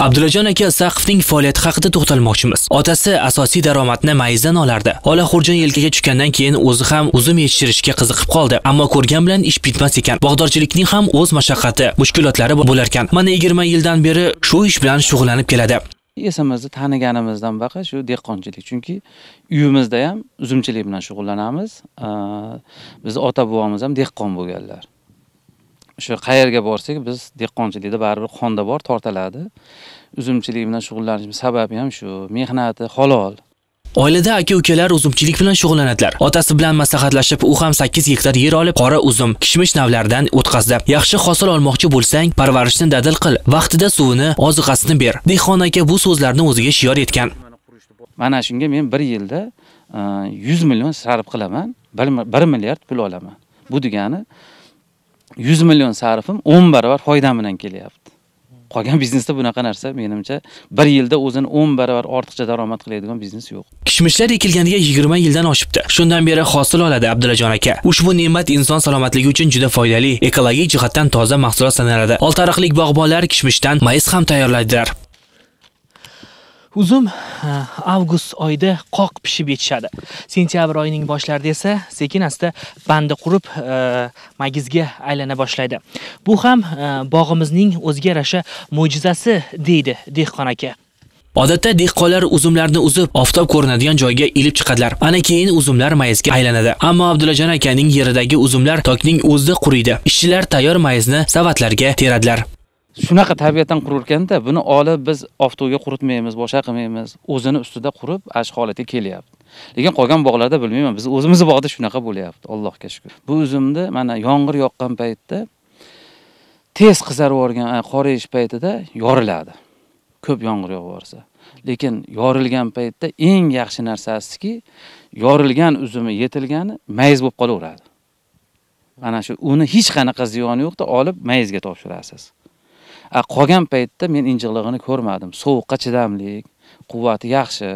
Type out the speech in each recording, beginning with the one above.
abdullajon aka saqifning faoliyati haqida to'xtalmoqchimiz. Otasi asosiy daromadni mayizdan olardi. Olaxo'rjon yelkaga tushgandan keyin o'zi ham uzum yetishtirishga qiziqib qoldi. Ammo ko'rgan bilan ish bitmas ekan. Bog'dorchilikning ham o'z mashaqqati mushkulotlari bo'larkan. Mana 20 yildan beri shu ish bilan shug'ullanib keladi. Esimizni taniganimizdan baqa shu dehqonchilik. Chunki uyimizda ham uzumchilik bilan shug'ullanamiz. Biz ota bobomiz ham dehqon bo'lganlar. O'sha qayerga borsak biz dehqonchilikda baribir qonda bor tortiladi uzumchilik bilan shug'ullanishimiz sababi ham shu mehnati halol Oilada aka-ukalar uzumchilik bilan shug'ullanadilar. Otasi bilan maslahatlashib, u ham 8 gektar yer olib, qora uzum, kishmish navlaridan o'tkazdi. Yaxshi hosil olmoqchi bo'lsang, parvarishni dadil qil, vaqtida suvini, oziqasini ber. Dehqon aka bu so'zlarni o'ziga shior etgan. Mana shunga men 1 yilda 100 e, million sarf qilaman, 1 milliard pul olaman. Bu degani 100 million sarfim 10 barobar foydam bilan kelyapti. qolgan biznesda bunaqa narsa menimcha bir yilda o'zini 10 barobar ortiqcha daromad qiladigan biznes yo'q. Kishmishlar ekilganiga 20 yildan oshibdi. Shundan beri hosil oladi abdullajon aka. Ushbu ne'mat inson salomatligi uchun juda foydali. Ekologik jihatdan toza mahsulot sanaladi. Oltiariqlik bog'bonlar kishmishdan mayiz ham tayyorlaydilar. Uzum avgust oyida qoq pishib yetishadi sentyabr oyining boshlarida esa sekin asta bandi qurib magizga aylana boshlaydi bu ham bog'imizning o'ziga yarasha mo'jizasi deydi dehqon aka Odatda dehqonlar uzumlarni uzib, oftob ko'rinadigan joyga ilib chiqadilar. Ana keyin uzumlar mayizga aylanadi. Ammo Abdullajon akaning yeridagi uzumlar tokning o'zida quriydi. Ishchilar tayyor mayizni savatlarga teradilar. Shunaqa tabiatdan qururkanda buni olib biz oftobga quritmaymiz boshqa qilmaymiz. O'zini ustida qurib ash holatga kelyapti. Lekin qolgan bog'larda bilmayman biz o'zimizni bog'da shunaqa bo'lyapti allohga shukur bu uzumni mana yomg'ir yoqqan paytda tez qizarib yuborgan qorayish paytida yoriladi. Ko'p yomg'ir yog'ib yuborsa. Lekin yorilgan paytda eng yaxshi narsasiki yorilgan uzumi yetilgani mayiz bo'lib qolaveradi. Mana shu uni hech qanaqa ziyoni yo'qda olib mayizga topshirasiz. Qolgan paytda men injiqlig'ini ko'rmadim. Sovuqqa chidamlik quvvati yaxshi.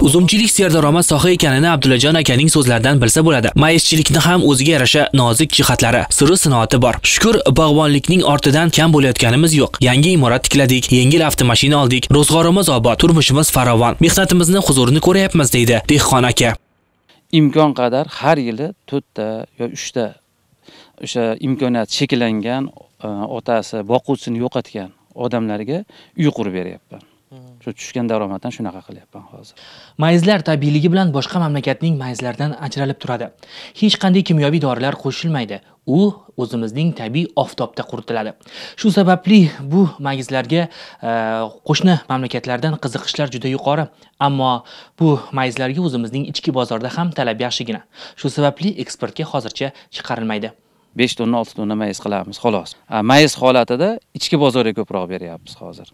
Uzumchilik serdaromad soha ekanini abdullajon akaning so'zlaridan bilsa bo'ladi. Mayizchilikni ham o'ziga yarasha nozik jihatlari siri sinoati bor. Shukur bog'bonlikning ortidan kam bo'layotganimiz yo'q. Yangi imorat tikladik yengil avtomashina oldik. Ro'zg'orimiz obod turmushimiz farovon. Mehnatimizni huzurini ko'ryapmiz deydi dehqon aka. Imkon qadar har yili to'rtta yo uchta o'sha imkoniyat cheklangan otasi boquvchisini yo'qotgan odamlarga uy qurib beryapman shu tushgan daromaddan shunaqa qilyapman hozir. Mayizlar tabiiyligi bilan boshqa mamlakatning mayizlaridan ajralib turadi. Hech qanday kimyoviy dorilar qo'shilmaydi. U o'zimizning tabiiy oftobda quritiladi. Shu sababli bu mayizlarga qo'shni mamlakatlardan qiziqishlar juda yuqori. Ammo bu mayizlarga o'zimizning ichki bozorda ham talab yaxshigina. Shu sababli eksportga hozircha chiqarilmaydi besh tonna olti tonna mayiz qilamiz xolos. Mayiz holatida ichki bozorga ko'proq beryapmiz hozir.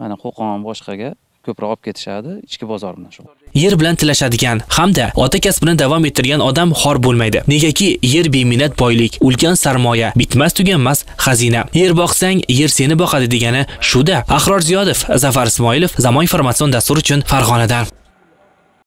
Mana qo'qon boshqaga ko'proq olib ketishadi ichki bozor bilan shu. Yer bilan tilashadigan hamda ota kasbini davom ettirgan odam xor bo'lmaydi. Negaki yer beminnat boylik ulkan sarmoya bitmas tuganmas xazina. Yer boqsang yer seni boqadi degani shuda. Ahror ziyodov zafar ismoilov zamon informatsion dasturi uchun farg'onadan.